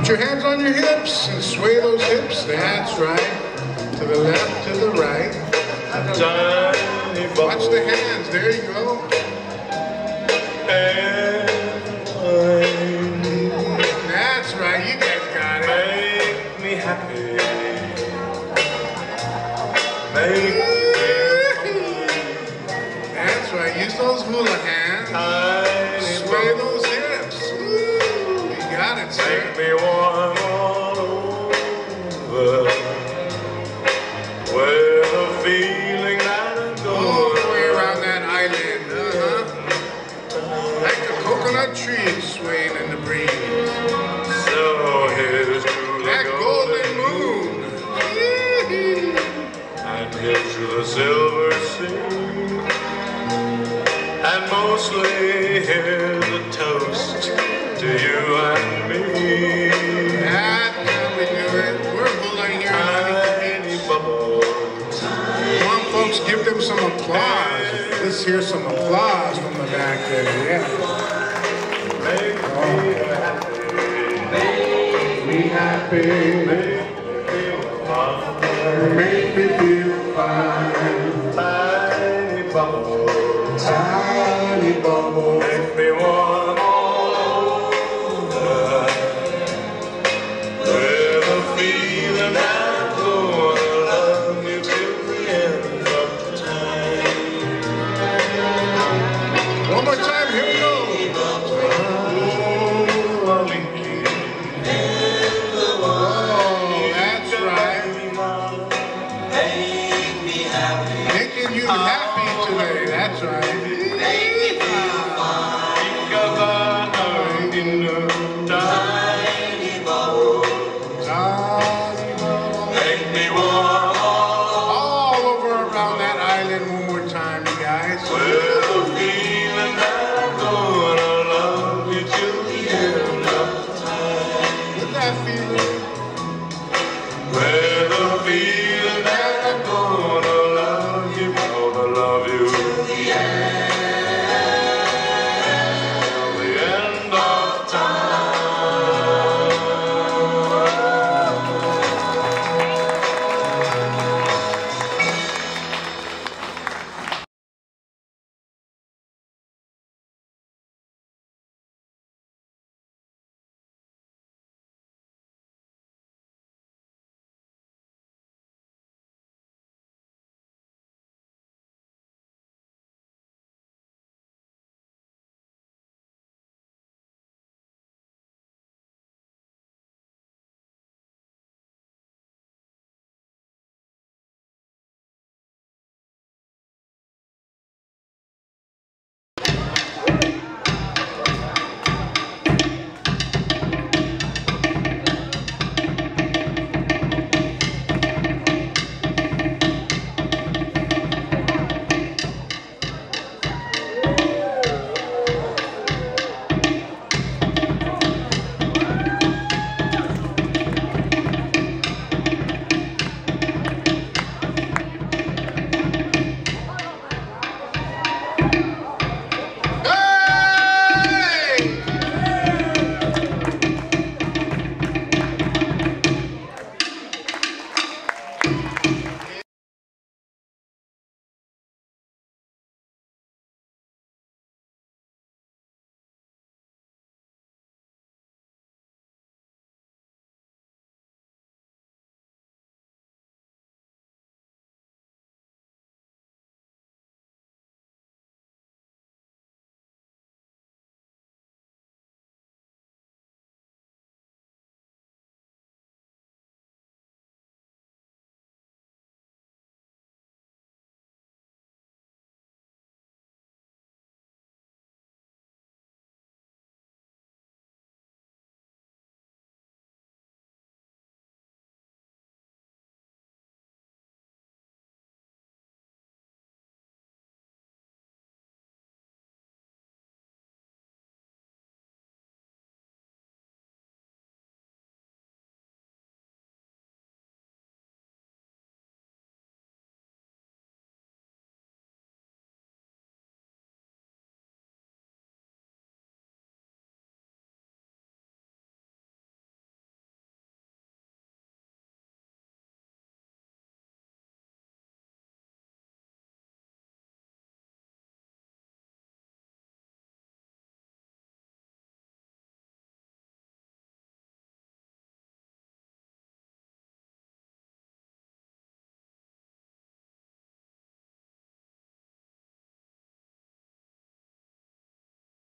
Put your hands on your hips and sway those hips. That's right. To the left, to the right. Watch the hands. There you go. That's right. You guys got it. Make me happy. Make hear some applause from the back there. Yeah. Make me happy. Be happy. Make me feel fine. Tiny bubbles. Tiny bubble. Make me warm all All over around that island one more time, you guys.